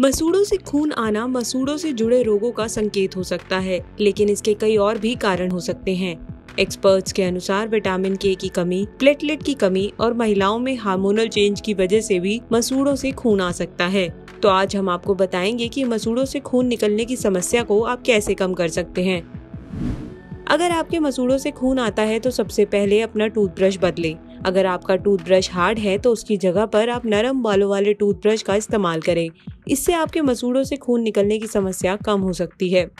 मसूड़ों से खून आना मसूड़ों से जुड़े रोगों का संकेत हो सकता है, लेकिन इसके कई और भी कारण हो सकते हैं। एक्सपर्ट्स के अनुसार विटामिन के की कमी प्लेटलेट की कमी और महिलाओं में हार्मोनल चेंज की वजह से भी मसूड़ों से खून आ सकता है। तो आज हम आपको बताएँगे कि मसूड़ों से खून निकलने की समस्या को आप कैसे कम कर सकते हैं। अगर आपके मसूड़ों से खून आता है तो सबसे पहले अपना टूथब्रश बदलें। अगर आपका टूथब्रश हार्ड है तो उसकी जगह पर आप नरम बालों वाले टूथब्रश का इस्तेमाल करें। इससे आपके मसूड़ों से खून निकलने की समस्या कम हो सकती है।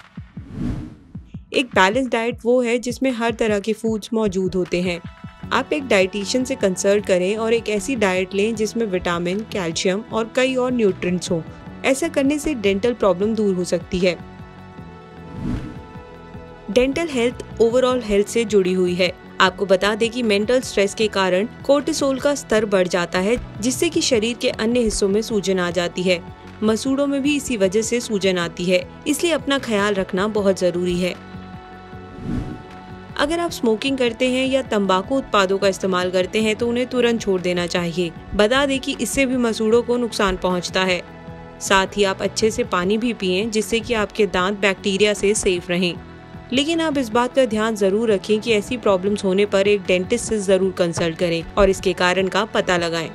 एक बैलेंस डाइट वो है जिसमें हर तरह के फूड्स मौजूद होते हैं। आप एक डाइटिशियन से कंसल्ट करें और एक ऐसी डाइट लें जिसमें विटामिन कैल्शियम और कई और न्यूट्रिएंट्स हों। ऐसा करने से डेंटल प्रॉब्लम दूर हो सकती है। डेंटल हेल्थ ओवरऑल हेल्थ से जुड़ी हुई है। आपको बता दें कि मेंटल स्ट्रेस के कारण कोर्टिसोल का स्तर बढ़ जाता है, जिससे कि शरीर के अन्य हिस्सों में सूजन आ जाती है। मसूड़ों में भी इसी वजह से सूजन आती है, इसलिए अपना ख्याल रखना बहुत ज़रूरी है। अगर आप स्मोकिंग करते हैं या तंबाकू उत्पादों का इस्तेमाल करते हैं तो उन्हें तुरंत छोड़ देना चाहिए। बता दें कि इससे भी मसूड़ों को नुकसान पहुँचता है। साथ ही आप अच्छे से पानी भी पिए, जिससे कि आपके दांत बैक्टीरिया से सेफ़ रहें। लेकिन आप इस बात का ध्यान ज़रूर रखें कि ऐसी प्रॉब्लम्स होने पर एक डेंटिस्ट से ज़रूर कंसल्ट करें और इसके कारण का पता लगाएँ।